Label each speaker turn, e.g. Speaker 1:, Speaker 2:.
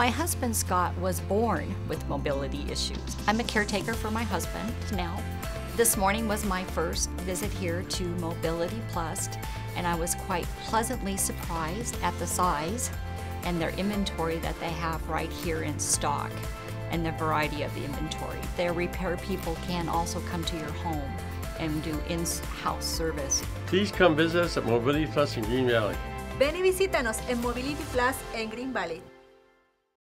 Speaker 1: My husband Scott was born with mobility issues. I'm a caretaker for my husband now. This morning was my first visit here to Mobility Plus, and I was quite pleasantly surprised at the size and their inventory that they have right here in stock and the variety of the inventory. Their repair people can also come to your home and do in-house service.
Speaker 2: Please come visit us at Mobility Plus in Green Valley.
Speaker 3: Ven y visítanos en Mobility Plus en Green Valley.